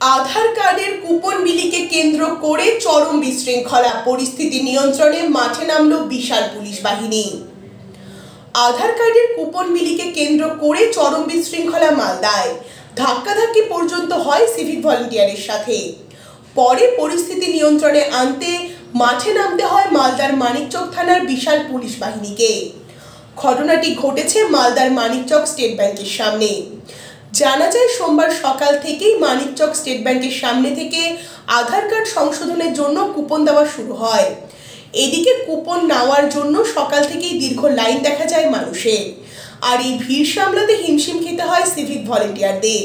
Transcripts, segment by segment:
আধার কার্ডের কুপন বিলিকে কেন্দ্র করে চরম বিশৃঙ্খলা। পরিস্থিতি নিয়ন্ত্রণে মাঠে নামল বিশাল পুলিশ বাহিনী। আধার কার্ডের কুপন বিলিকে কেন্দ্র করে চরম বিশৃঙ্খলা মালদায়। ধাক্কাধাক্কি পর্যন্ত হয় সিভিক ভলেন্টিয়ারের সাথে। পরে পরিস্থিতি নিয়ন্ত্রণে আনতে মাঠে নামতে হয় মালদার মানিকচক থানার বিশাল পুলিশ বাহিনীকে। ঘটনাটি ঘটেছে মালদার মানিকচক স্টেট ব্যাংকের সামনে। জানা যায় সোমবার সকাল থেকেই মানিকচক স্টেট ব্যাংকের সামনে থেকে আধার কার্ড সংশোধনের জন্য কুপন দেওয়া শুরু হয়। এদিকে কুপন নেওয়ার জন্য সকাল থেকেই দীর্ঘ লাইন দেখা যায় মানুষের। আর এই ভিড় সামলাতে হিমশিম খেতে হয় সিভিক ভলেন্টিয়ারদের।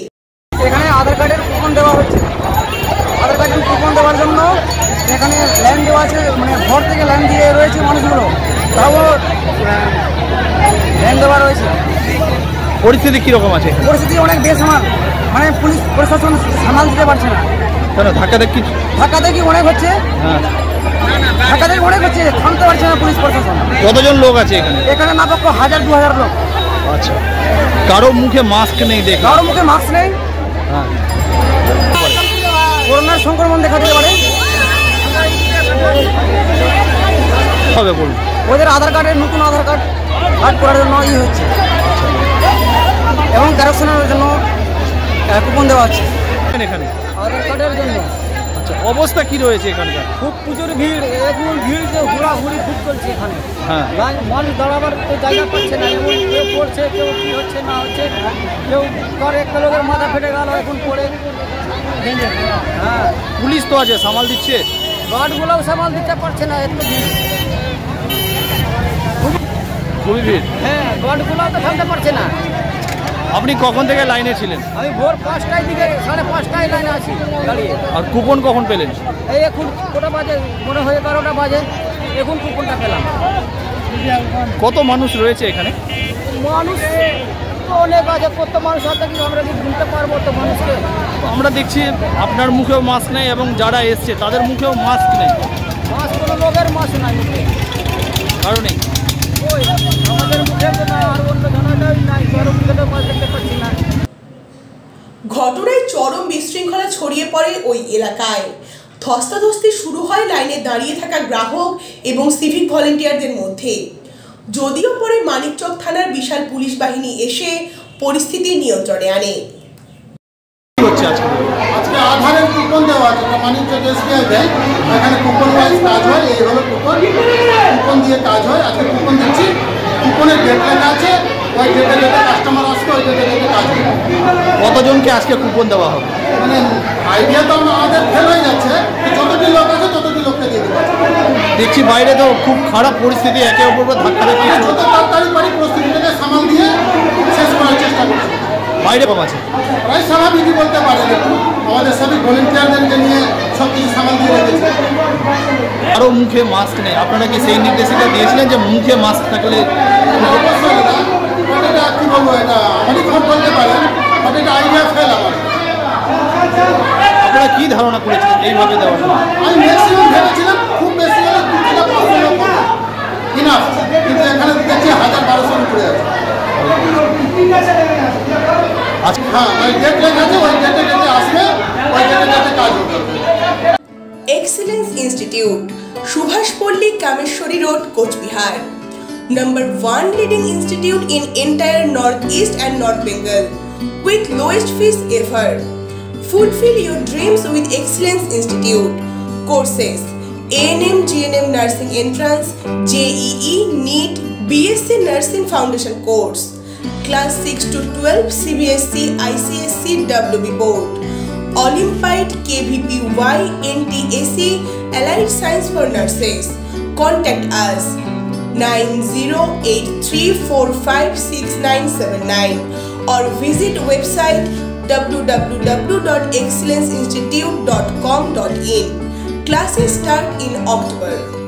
এখানে আধার কার্ডের কুপন দেওয়া হচ্ছে। আধার কার্ডের কুপন দেওয়ার জন্য এখানে লাইন দেওয়া আছে মানে ভোর থেকে লাইন দিয়ে রয়েছে মানুষগুলো। তাও লাইন দেওয়া রয়েছে। পরিস্থিতি কীরকম আছে? পরিস্থিতি অনেক বেসামাল মানে পুলিশ প্রশাসন সামাল দিতে পারছে না। কেন ধাক্কা ধাক্কি ধাক্কা দেখি অনেক হচ্ছে। হ্যাঁ। ধাক্কা দেখি অনেক হচ্ছে থামতে পারছে না পুলিশ প্রশাসন। কতজন লোক আছে এখানে? এখানে না পক্ষ হাজার দু হাজার লোক। আচ্ছা। কারও মুখে মাস্ক নেই দেখলাম। কারোর মুখে মাস্ক নেই। হ্যাঁ। করোনার সংক্রমণ দেখা দিতে পারে। হবে বলুন। ওদের আধার কার্ডের নতুন আধার কার্ড কার্ড করার জন্য ই হচ্ছে। এবং কারেকশনের জন্য কুপন দেওয়া হচ্ছে এখানে আধার কার্ডের জন্য। আচ্ছা অবস্থা কি রয়েছে এখানকার খুব প্রচুর ভিড় এখন ভিড় যে হুড়াহুড়ি খুব চলছে এখানে। হ্যাঁ। মানুষ দাঁড়াবার তো জায়গা পাচ্ছে না এমন কেউ পড়ছে কেউ কি হচ্ছে না হচ্ছে কেউ কার একটা লোকের মাথা ফেটে গেল এখন পড়ে। হ্যাঁ। পুলিশ তো আছে সামাল দিচ্ছে। গার্ডগুলোও সামাল দিতে পারছে না এত ভিড়। খুবই ভিড়। হ্যাঁ গার্ডগুলোও তো থামতে পারছে না। আপনি কখন থেকে লাইনে ছিলেন? আমি ভোর পাঁচটায় দিকে সাড়ে পাঁচটায় লাইনে আছি দাঁড়িয়ে। আর কুপন কখন পেলেন? এই এখন কটা বাজে? মনে হয় এগারোটা বাজে। এখন কুপনটা পেলাম। কত মানুষ রয়েছে এখানে? মানুষ তো অনেক আছে কত মানুষ আছে কি আমরা কি গুনতে পারব তো মানুষকে? আমরা দেখছি আপনার মুখেও মাস্ক নেই এবং যারা এসছে তাদের মুখেও মাস্ক নেই। মাছ কোনো লোকের মাছ নাই। কারণে? আমাদের মুখে আর অন্য জনটাই নাই কারও মুখে তো মাছ দেখতে পাচ্ছি না ঘটনায় চরম বিশৃঙ্খলা ছড়িয়ে পড়ে ওই এলাকায়। ধস্তাধস্তি শুরু হয় লাইনে দাঁড়িয়ে থাকা গ্রাহক এবং সিভিক ভলেন্টিয়ারদের মধ্যে। যদিও পরে মানিকচক থানার বিশাল পুলিশ বাহিনী এসে পরিস্থিতি নিয়ন্ত্রণে আনে। আজকে? আজকে আধারের কুপন দেওয়া আছে। Manikchak SBI bank. এখানে কুপন ওয়াইজ কাজ হয়। এই হলো কুপন। কুপন দিয়ে কাজ হয়। আজকে কুপন দিচ্ছি। কুপনের ডেট লেখা আছে। ওই ডেটে ডেটে কতজনকে আজকে কুপন দেওয়া হবে? মানে আইডিয়া তো আমাদের ফেল হয়ে যাচ্ছে। যতটি লোক আছে ততটি লোককে দিয়ে দেবো। দেখছি বাইরে তো খুব খারাপ পরিস্থিতি একে অপর উপর ধাক্কা ধাক্কি যত তাড়াতাড়ি পারি প্রস্তুতিটাকে সামাল দিয়ে শেষ করার চেষ্টা করছি। বাইরে কম আছে। প্রায় স্বাভাবিকই বলতে পারেন আমাদের সবই ভলেন্টিয়ারদেরকে নিয়ে সব কিছু সামাল দিয়ে রেখেছি। কারও মুখে মাস্ক নেই। আপনারা কি সেই নির্দেশিকা দিয়েছিলেন যে মুখে মাস্ক থাকলে অবশ্যই বলব এটা আমারই বলতে পারেন বাট এটা আইডিয়া ফেল আমার। আপনারা কি ধারণা করেছিলেন এইভাবে দেওয়ার আমি ম্যাক্সিমাম ভেবেছিলাম খুব বেশি হলে দু পাঁচশো লোক ইনাফ কিন্তু এখানে দেখছি হাজার বারোশোর উপরে আছে। হ্যাঁ ওই ডেট লেখা আছে ওই ডেটে ডেটে আসবে ওই ডেটে ডেটে কাজ হবে। Excellence institute Subhash Pally Kameshwari road Cooch Behar number one leading institute in entire northeast and north bengal. With lowest fees ever. Fulfill your dreams with excellence institute. Courses. Anm gnm nursing entrance. Jee neat bsc nursing foundation course. Class 6 to 12 cbsc icsc wb board. Olympide KVPY NTAC Allied Science for Nurses. Contact us 9083456979 or visit website www.excellenceinstitute.com.in. Classes start in October.